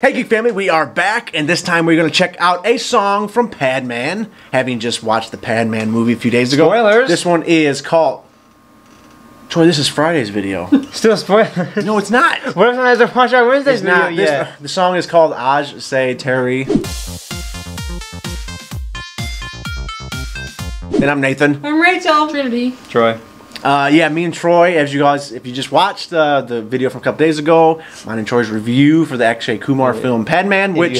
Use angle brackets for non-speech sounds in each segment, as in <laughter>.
Hey Geek Family, we are back, and this time we're going to check out a song from Padman, having just watched the Padman movie a few days ago. Spoilers. This one is called... Troy, this is Friday's video. <laughs> Still spoilers. no, it's not. What if someone has to watch our Wednesday's It's not. video This. The song is called Aaj Se Teri. And I'm Nathan. I'm Rachel. Trinity. Troy. Uh, yeah, me and Troy, as you guys, if you just watched uh, the video from a couple days ago, mine and Troy's review for the Akshay Kumar film Padman, which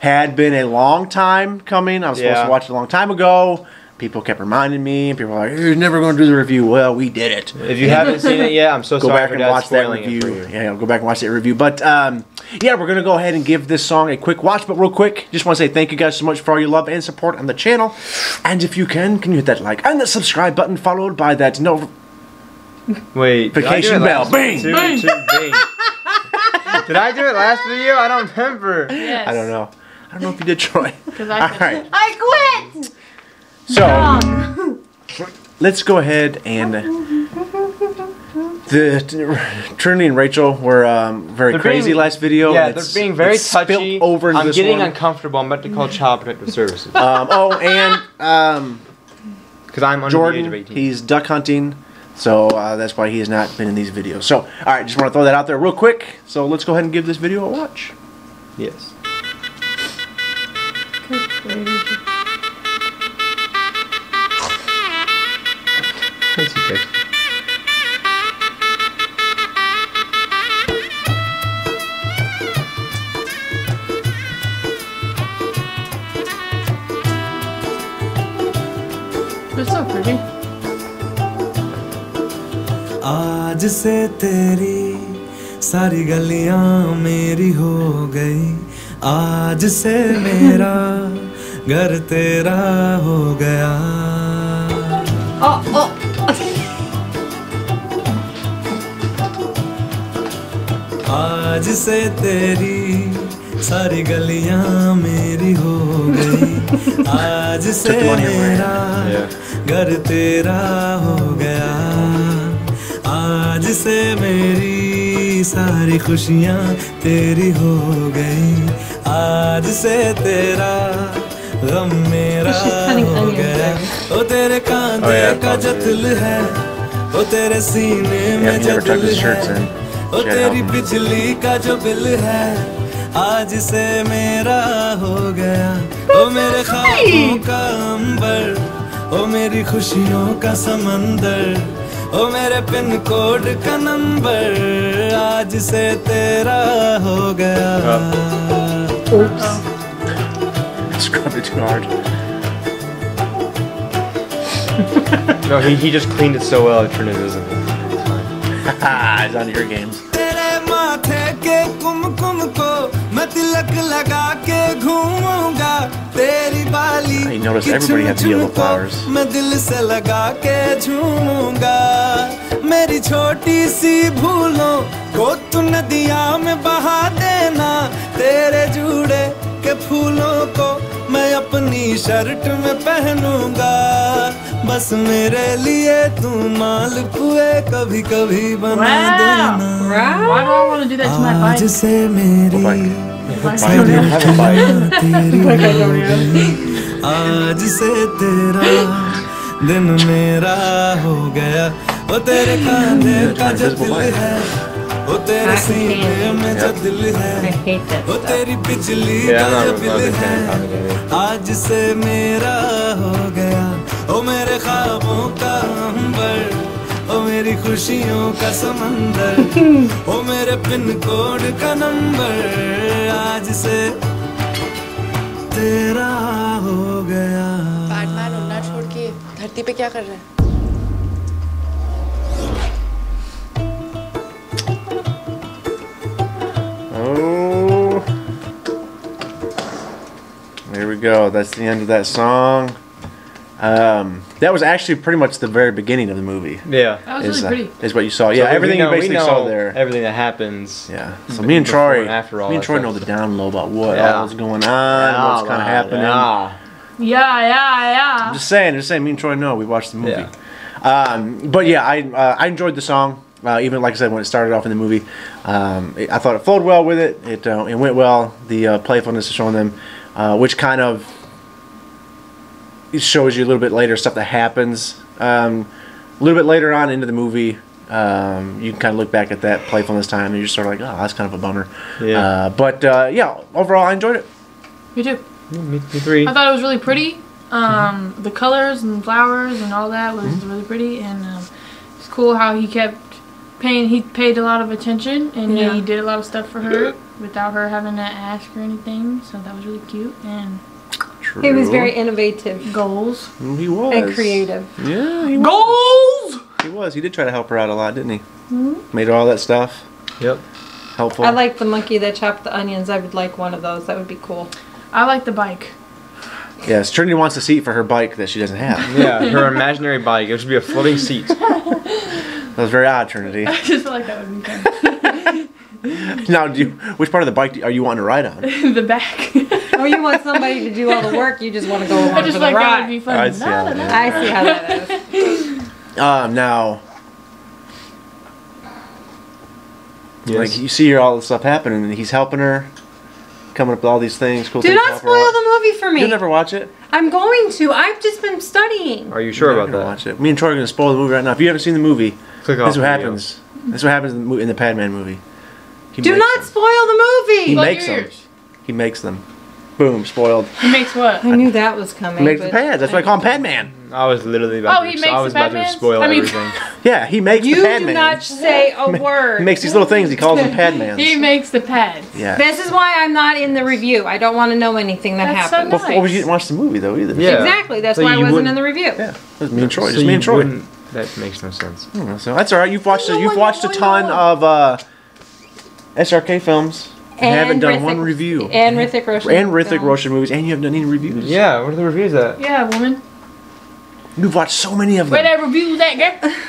had been a long time coming. I was supposed to watch it a long time ago. People kept reminding me, and people were like, "You're never going to do the review." Well, we did it. if you haven't seen it yet, I'm so Go sorry back for and Dad watch that spoiling it for review. you. Yeah, go back and watch that review. But um, yeah, we're gonna go ahead and give this song a quick watch. But real quick, just want to say thank you guys so much for all your love and support on the channel. And if you can, can you hit that like and the subscribe button, followed by that no Wait, did I do Vacation bell. last- Bing! Two, Bing! two, bing. did I do it last video? I don't remember. Yes. I don't know. I don't know if you did, Troy. <laughs> Because I right, I quit. So let's go ahead and. The Trinity and Rachel were um, very They're crazy being- last video. Yeah, and they're being very touchy. over into I'm getting one. uncomfortable. I'm about to call Child Protective Services <laughs> um, oh, and um, because I'm under the age of Jordan, 18. he's duck hunting, so uh, that's why he has not been in these videos. So, all right, just want to throw that out there real quick. So let's go ahead and give this video a watch. yes. So pretty. आज से तेरी सारी गलियाँ मेरी हो गई आज से मेरा घर तेरा हो गया Oh, oh. आज से तेरी सारी गलियाँ मेरी हो गई। आज से मेरा घर तेरा हो गया। आज से मेरी सारी खुशियाँ तेरी हो गई। आज से तेरा गम मेरा हो गया। ओ तेरे कांधे का जतल है। ओ तेरे सीने में जतल है। ओ तेरी बिजली का जो बिल है। आज से मेरा हो गया ओ मेरे ख्वाबों का अंबर ओ मेरी खुशियों का समंदर ओ मेरे पिन कोड का नंबर आज से तेरा हो गया Scrubbed it too hard. <laughs> No, he, he just cleaned it so well. Trinity doesn't. <laughs> Ah, it's on your games. Noticed everybody had the yellow flowers. मैं दिल से लगा के झूमूँगा मेरी छोटी सी भूलों को तू नदिया में बहा देना तेरे जूड़े के फूलों को मैं अपनी शर्ट में पहनूँगा बस मेरे लिए तू माल पुए कभी कभी बना Wow. देना Wow. आज? से मेरी Bike. I don't have a bike. आज से तेरा दिन मेरा हो गया वो तेरे कांधे का जो दिल है वो तेरे सीने में जो दिल है stuff. तेरी बिजली का जो बिल है. आज से मेरा हो गया ओ मेरे ख्वाबों का अंबर ओ मेरी खुशियों का समंदर <laughs> ओ मेरे पिन कोड का नंबर आज से तेरा धरती पे क्या कर रहा है Oh. There we go. That's the end of that song. Um, that was actually pretty much the very beginning of the movie. Yeah. That was Is, really uh, pretty. is what you saw. So Yeah, we- we everything know- you we basically know saw there. Everything that happens. Yeah. So b- me and before Troy, and after all me and that Troy stuff. know the down low about what Yeah. all is going on, what's kind of happening. Yeah. Yeah, yeah, yeah. Just saying, just saying. Me and Troy know we watched the movie. Yeah. Um, but yeah, I uh, I enjoyed the song. Uh, even like I said, when it started off in the movie, um, it- I thought it flowed well with it. It uh, it went well. The uh, playfulness is showing them, uh, which kind of shows you a little bit later stuff that happens um, a little bit later on into the movie. Um, you can kind of look back at that playfulness time, and you're sort of like, oh, that's kind of a bummer. Yeah. Uh, but uh, yeah, overall, I enjoyed it. Me too. Me, me three. I thought it was really pretty. Um, the colors and flowers and all that was Mm-hmm. really pretty, and um, it's cool how he kept paying. He paid a lot of attention, and Yeah. he did a lot of stuff for her without her having to ask or anything. So that was really cute and He was very innovative goals. He was and creative. Yeah, he was. Goals. He was. He did try to help her out a lot, didn't he? Made all that stuff Yep. helpful. I like the monkey that chopped the onions. I would like one of those. That would be cool. I like the bike. Yes, Trinity wants a seat for her bike that she doesn't have. Yeah, her imaginary bike. It should be a floating seat. <laughs> That was very odd, Trinity. I just feel like that would be <laughs> fun. now, do you, which part of the bike do, are you wanting to ride on? <laughs> the back. or you want somebody to do all the work. You just want to go along I just for feel the like that would be fun. I see how that is. I see how that is. Um, now, Yes. like you see her all this stuff happening, and he's helping her, coming up with all these things, cool Do things. to not spoil out. the movie for me. You'll never watch it. I'm going to. I've just been studying. Are you sure You're about that? Watch it. Me and Troy are gonna spoil the movie right now. If you haven't seen the movie, Click this off is what happens. This is what happens in the, in the Padman movie. He Do not them. spoil the movie. He movie. Plug makes them. ears. He makes them. Boom, spoiled. He makes what? I knew that was coming. He makes the pads. That's why I call him Padman. I was literally about Oh, to. he I makes was the about to spoil I mean- everything. <laughs> <laughs> Yeah, he makes You the do Padman. not say a <laughs> word. He makes these little things. He calls them Padmans. He makes the pads. yeah. This is why I'm not in the review. I don't want to know anything that That's so happened. nice. Before we didn't watch the movie though either. Yeah. Exactly. That's So why I wasn't in the review. Yeah. It was me and Troy. So Just me you and Troy. wouldn't- That makes no sense. Hmm, So that's all right. You've watched. No you've one- watched a ton one. of uh, SRK films. And haven't done Hrithik- one review. And Hrithik Roshan. and Hrithik films. Roshan movies, and you haven't done any reviews. Yeah, what are the reviews at? Yeah, woman. You've watched so many of them. Wait, I review that girl. <laughs>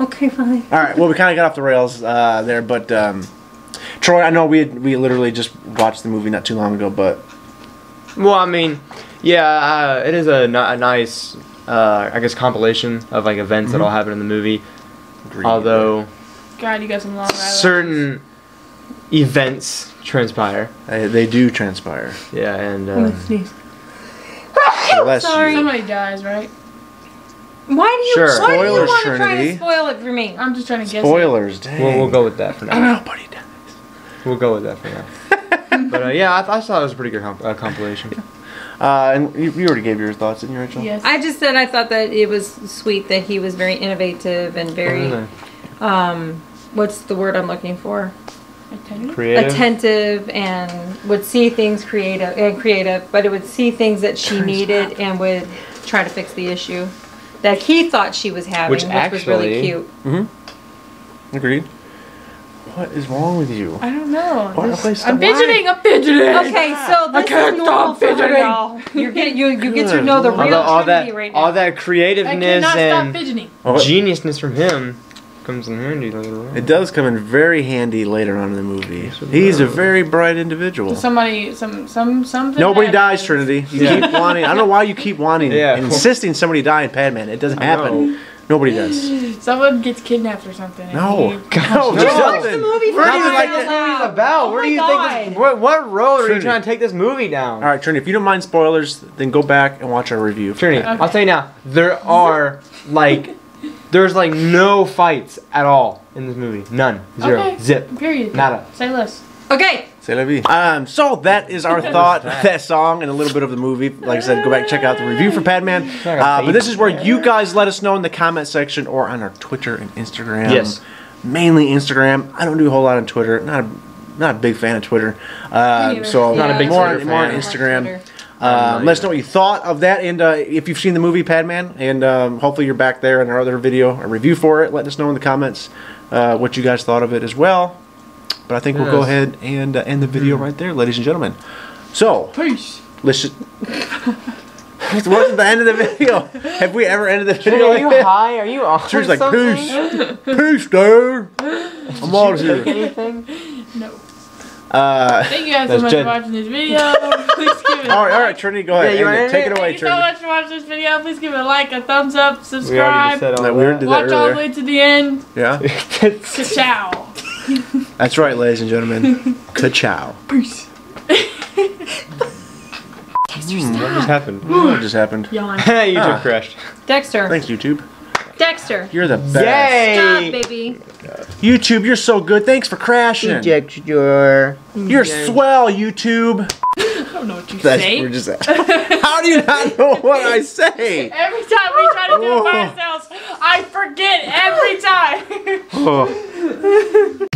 Okay, fine. All right. Well, we kind of got off the rails uh, there, but um, Troy, I know we had, we literally just watched the movie not too long ago, but Well, I mean, yeah, uh, it is a, nice, uh, I guess, compilation of like events that all happen in the movie. Although God, you got some long eyelashes. certain events transpire. they, they do transpire. Yeah, and I'm uh, gonna sneeze. You. Sorry. Somebody dies, right? Why do you? Sure. Why do you Spoilers, want to try Trinity. to spoil it for me? I'm just trying to guess. Spoilers. Dang. we'll, we'll go with that for now. Nobody dies. We'll go with that for now. but uh, yeah, I, th- I thought it was a pretty good comp- uh, compilation. Uh, and you, you already gave your thoughts, didn't you, Rachel? Yes. I just said I thought that it was sweet that he was very innovative and very, um, what's the word I'm looking for? Attentive? Creative. Attentive and would see things creative and creative, but it would see things that she needed and would try to fix the issue that he thought she was having, Which which, was really actually- cute. Mm-hmm. Agreed. What is wrong with you? I don't know. Why- Just- why I'm fidgeting. I'm fidgeting. Okay, so this can't is normal stop for fidgeting. y'all. You get you you get to know the lord. real Although all that, right now. all that I creativeness cannot stop and fidgeting. Geniusness from him comes in handy later on. It does come in very handy later on in the movie. He's a very bright individual. Somebody, some, some, something. Nobody dies. Trinity. You Yeah. keep wanting. I don't know why you keep wanting Yeah. and insisting somebody die in Padman. It doesn't happen. Nobody does. <gasps> Someone gets kidnapped or something. and No. he- <laughs> No, Just there's watch the movie for Where do you oh think this movie's about? Oh Where do you God. think this, what, what road are you trying to take this movie down? All right, Trinity. If you don't mind spoilers, then go back and watch our review. Trinity, Padman. I'll tell you now, there are like, there's like no fights at all in this movie. None. Zero. Okay. Zip. Period. Nada. Say less. Okay, C'est la vie. Um, so that is our <laughs> thought, that song, and a little bit of the movie. Like I said, go back and check out the review for Padman. <laughs> Uh, but this is where you guys let us know in the comment section or on our Twitter and Instagram. Yes. Mainly Instagram. I don't do a whole lot on Twitter. Not a, not a big fan of Twitter. Um, neither. so Not a big more, Twitter on, more on fan. Instagram. Twitter. Um, let us know what you thought of that, and uh, if you've seen the movie Padman, and um, hopefully you're back there in our other video, a review for it. Let us know in the comments uh, what you guys thought of it as well. But I think we'll go ahead and uh, end the video right there, ladies and gentlemen. So Peace. let's. <laughs> It wasn't the end of the video. Have we ever ended the video? Are like you that? high? Are you on Drew's like, something? peace, peace, dude. <laughs> I'm out of Take here. anything? No. Uh, Thank you guys so much Jen. for watching this video. <laughs> Please give it. all right, all right, Trinity, go ahead. Yeah, you it. Take it it? away, Thank you so much for watching this video. Please give it a like, a thumbs up, We already subscribe. said all No, we already that. did that Watch all the way to the end. Yeah, <laughs> Ciao. <laughs> that's right, ladies and gentlemen. Ka-chow. Peace. What just happened? What just happened? Yawn. YouTube Ah. crashed. Dexter. Thanks, YouTube. Dexter. You're the best. Yay! Stop, baby. YouTube, you're so good. Thanks for crashing. Dexter. You're swell, YouTube. I don't know what you That's say. we're just. <laughs> How do you not know what I say? Every time we try to do it by Oh. ourselves, I forget every time. Oh. <laughs>